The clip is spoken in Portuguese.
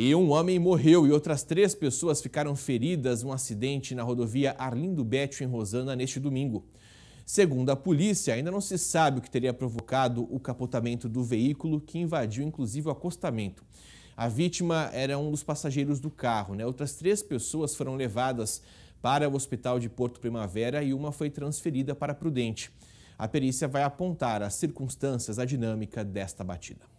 E um homem morreu e outras três pessoas ficaram feridas num acidente na rodovia Arlindo Betio, em Rosana, neste domingo. Segundo a polícia, ainda não se sabe o que teria provocado o capotamento do veículo, que invadiu inclusive o acostamento. A vítima era um dos passageiros do carro. Né? Outras três pessoas foram levadas para o hospital de Porto Primavera e uma foi transferida para Prudente. A perícia vai apontar as circunstâncias, a dinâmica desta batida.